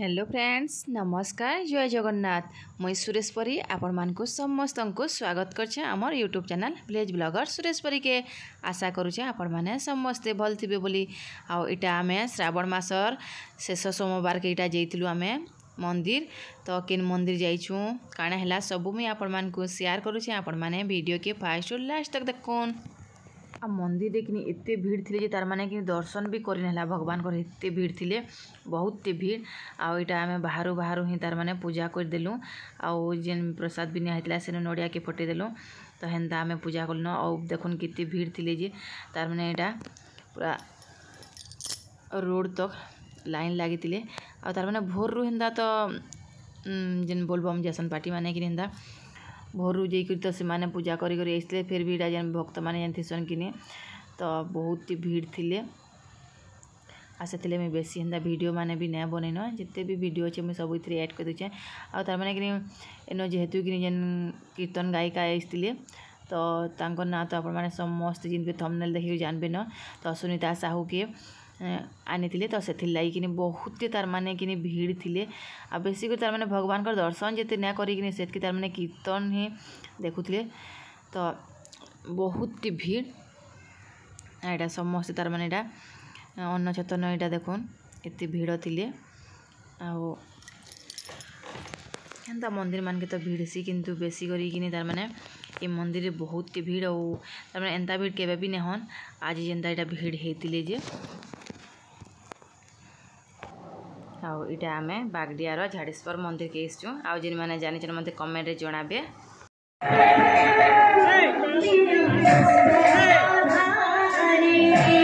Hello friends নমস্কার জয় জগন্নাথ মুই সুরেশ পরী আপনার সমস্ত স্বাগত করছে আমার YouTube channel village blogger Suresh পরীকে আশা করুছে আপনার সমস্তে ভাল থিবে বলে আইটা আমি শ্রাবণ মাসর শেষ সোমবারকে এটা যাই আমি মন্দির তো কেন মন্দির যাইছু কাণ হল সবু মুই আপনার সেয়ার করুছে আপনার ভিডিওকে ফার্স্ট টু লাস্ট তক দেখুন आ मंदिर कि एत भिड़ थी तार मैंने कि दर्शन भी करना भगवान एत भिड़ थी बहुत भिड़ आईटा आम बाहर बाहर ही तार मैंने पूजा करदेलु आउ जेन प्रसाद भी निहता से नड़िया के फटेदेलु तो हेन्ता आम पूजा कल आउ देखुन के भिड़ थी जे तार मैंने यहाँ पूरा रोड तक लाइन लगे आ तार मैंने भोर रू हेन्ता तो जेन बोलबम जैसन पार्टी मैंने कि हेन्ता भोरु जाइकरी तो सेने पूजा कर फिर भी जन भक्त मैंने जानसन कि तो बहुत ही भीड़ थी आसे थे मुझे बेसी एंता भिड मैंने भी नहीं बनईन जिते भी भिडियो अच्छे मुझे सब एड करदे दे तार मैंने कि जेहेतु कि जेन कीर्तन गायिका आईसते तो ना तो आप समस्त जिनके थमनेल देखिए जानवे न तो सुनीता साहू किए आनी तो से लगे बहुत ही तार मैंने कि भीड़ थे आ बेसिक तार मैंने भगवान दर्शन जिते ना करके कीर्तन ही देखुले तो बहुत ही भीड़ यहाँ समस्ते तार मैंने अन्न चेतन यहाँ देख ये भीड़ थे आंदा मंदिर मानक तो भीड़सी कि बेसिकर कि तार मैंने ये मंदिर बहुत ही भीड़ तार मैंने एंता भीड़ के नहन आज जेनता भीड़ होते ଆଉ ଇଟା ଆମେ ବାଗଡ଼ିଆର ଝାଡ଼େଶ୍ୱର ମନ୍ଦିରକେ ଆସିଛୁ ଆଉ ଯେନ୍ମାନେ ଜାଣିଛନ୍ ମୋତେ କମେଣ୍ଟରେ ଜଣାବେ Hey!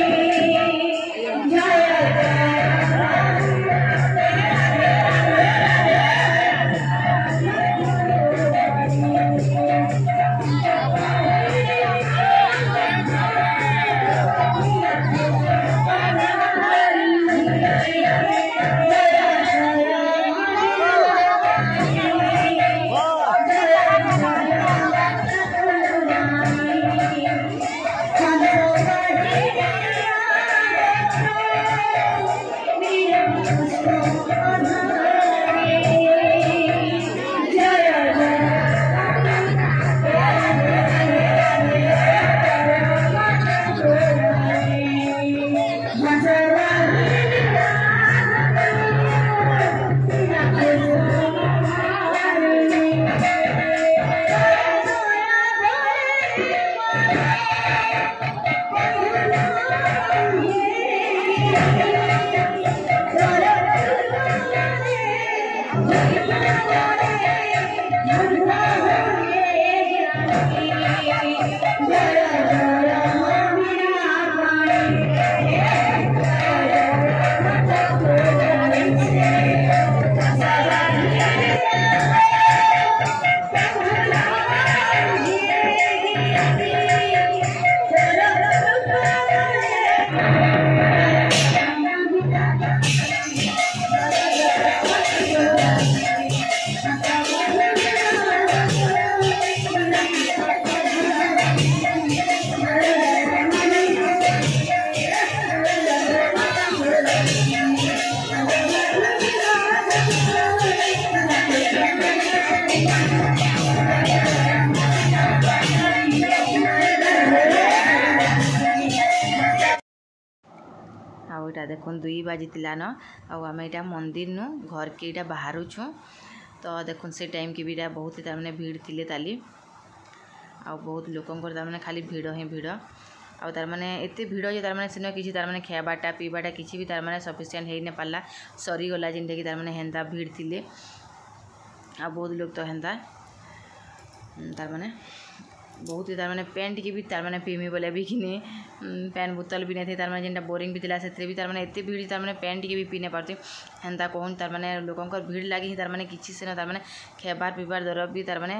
you. ଏଇଟା ଦେଖୁନ୍ ଦୁଇ ବାଜିଥିଲାନ ଆଉ ଆମେ ଏଇଟା ମନ୍ଦିରନୁ ଘରକେ ଏଇଟା ବାହାରୁଛୁଁ ତ ଦେଖୁନ୍ ସେ ଟାଇମ୍କେ ବି ଏଇଟା ବହୁତ ତାମାନେ ଭିଡ଼ ଥିଲେ ତାଲି ଆଉ ବହୁତ ଲୋକଙ୍କର ତାମାନେ ଖାଲି ଭିଡ଼ ହିଁ ଭିଡ଼ ଆଉ ତାରମାନେ ଏତେ ଭିଡ଼ ଯେ ତାରମାନେ ସେନ କିଛି ମାନେ ଖାଇବାଟା ପିଇବାଟା କିଛି ବି ତାରମାନେ ସଫିସିଏଣ୍ଟ ହେଇ ନେପାରିଲା ସରିଗଲା ଯେନ୍ଟାକି ତାରମାନେ ହେନ୍ତା ଭିଡ଼ ଥିଲେ ଆଉ ବହୁତ ଲୋକ ତ ହେନ୍ତା ତାରମାନେ ବହୁତ ତାର ମାନେ ପେନ୍ ଟିକେ ବି ତାର ମାନେ ପିଇମି ବୋଲେ ବି କିନି ପେନ୍ ବୋତଲ ବି ନେଇଥାଏ ତାର ମାନେ ଯେନ୍ଟା ବୋରିଂ ବି ଥିଲା ସେଥିରେ ବି ତାର ମାନେ ଏତେ ଭିଡ଼ ତାର ମାନେ ପେନ୍ ଟିକେ ବି ପିଇ ନାଇଁ ପାରୁଛି ହେନ୍ତା କହୁନ୍ ତାର ମାନେ ଲୋକଙ୍କର ଭିଡ଼ ଲାଗି ହିଁ ତାର ମାନେ କିଛି ସେନ ତାର ମାନେ ଖାଇବାର ପିଇବାର ଦରବ ବି ତାର ମାନେ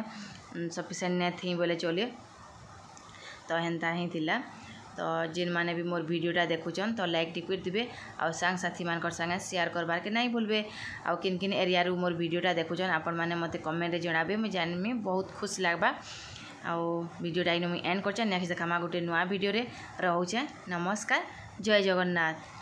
ସଫିସିଏଣ୍ଟ ନାଇଁ ଥି ବୋଲେ ଚଲେ ତ ହେନ୍ତା ହିଁ ଥିଲା ତ ଯେନ୍ମାନେ ବି ମୋର ଭିଡ଼ିଓଟା ଦେଖୁଛନ୍ ତ ଲାଇକ୍ ଟି କରିଦେବେ ଆଉ ସାଙ୍ଗସାଥିମାନଙ୍କର ସାଙ୍ଗେ ସେୟାର କରବାର୍କେ ନାଇଁ ଭୁଲବେ ଆଉ କିନ୍ କିନ୍ ଏରିଆରୁ ମୋର ଭିଡ଼ିଓଟା ଦେଖୁଛନ୍ ଆପଣମାନେ ମୋତେ କମେଣ୍ଟରେ ଜଣାବେ ମୁଁ ଜାଣିମି ବହୁତ ଖୁସି ଲାଗ୍ବା ଆଉ ଭିଡ଼ିଓଟା ଇନୁ ମୁଇଁ ଏଣ୍ଡ କରିଛେଁ ନେକ୍ସଟ୍ ଦେଖାମା ଗୋଟେ ନୂଆ ଭିଡ଼ିଓରେ ରହୁଛେଁ ନମସ୍କାର ଜୟ ଜଗନ୍ନାଥ